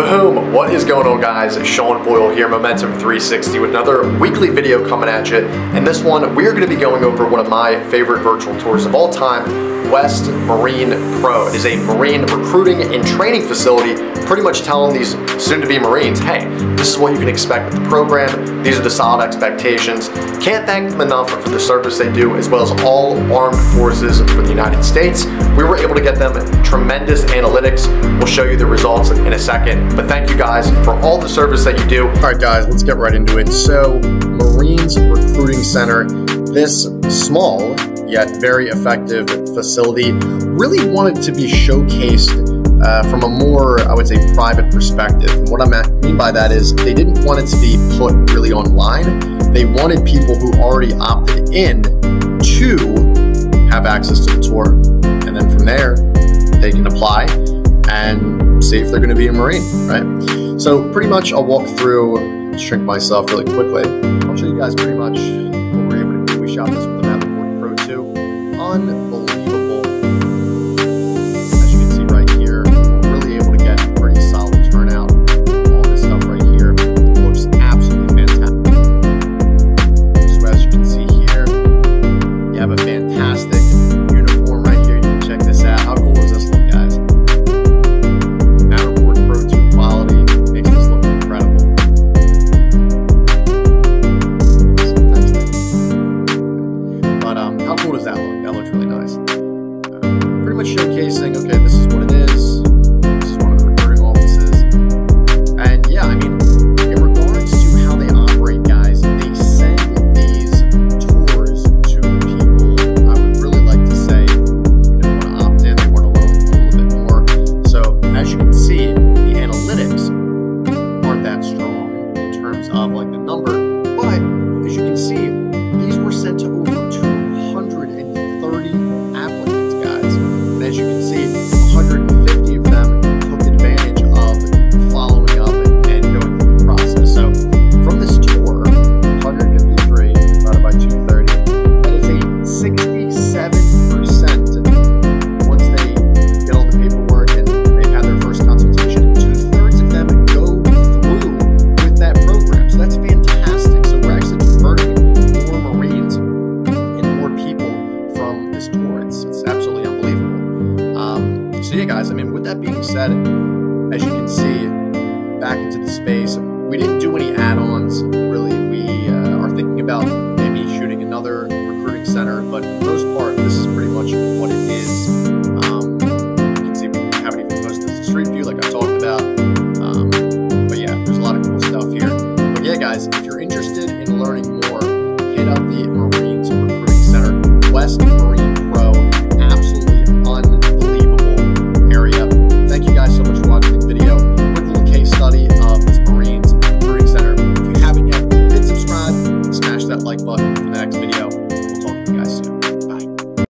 Boom! What is going on guys? Sean Boyle here, Momentum 360 with another weekly video coming at you. And this one, we're going to be going over one of my favorite virtual tours of all time, West Marine Pro. It is a Marine recruiting and training facility, pretty much telling these soon-to-be Marines, hey, this is what you can expect with the program, these are the solid expectations. Can't thank them enough for the service they do, as well as all armed forces for the United States. We were able to get them tremendous analytics. We'll show you the results in a second. But thank you guys for all the service that you do. All right, guys, let's get right into it. So, Marines Recruiting Center, this small yet very effective facility, really wanted to be showcased uh, from a more, I would say, private perspective. And what I mean by that is they didn't want it to be put really online. They wanted people who already opted in to have access to the tour. And then from there, they can apply and see if they're going to be a Marine, right? So pretty much I'll walk through, shrink myself really quickly. I'll show you guys pretty much what we're able to do. We shot this with the Matterport Pro 2. Unbelievable guys. I mean, with that being said, as you can see, back into the space. We didn't do any add-ons, really. We uh, are thinking about maybe shooting another recruiting center, but for the most part, this is pretty much what it is. Um, you can see we haven't even posted the street view like I talked about. Um, but yeah, there's a lot of cool stuff here. But yeah, guys, if you're interested in learning more